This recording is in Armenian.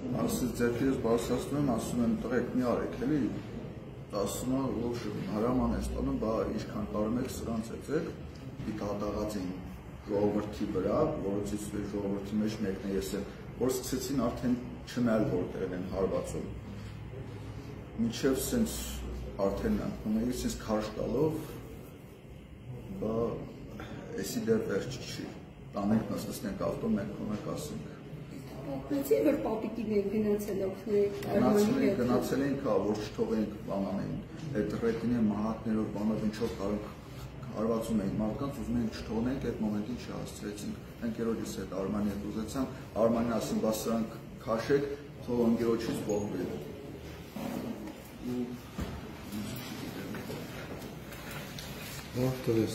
ասես ձերքերս բարձրացնում եմ, ասում եմ տղեկ մի արեք, էլի ասում է ոչ հրաման է ստանում, բա ինչքան կարող եք սրանց եցեք, դիտադաղած էին ժողովրդի վրա, որոնցից ժողովրդի մեջ մեկն է ես եմ, որ սկսեցին արդեն չնայել որտեղ են հարվածում։ Մինչև սենց արդեն ունեի սենց քարշ տալով, բա էսի դեռ վերջ չի։ Տանենք նստենք ավտո, մենք կոնակ ասենք Պատմեցի, որ պապիկին են գնացել օգնել Գնացել են, գնացել են, կա, որ չթողենք բանանեն, այդ ռետինե մահատներով բանով ինչով կարող հարվածում էին մարդկանց, ուզում են չթողնենք, այդ մոմենտին չհասցրեցինք։ Ընկերոջս հետ Արմանի հետ ուզեցան, Արմանը ասին, բա սրանք քաշեք, թող ընկերոջից բողբել։ Ո՞վ տես։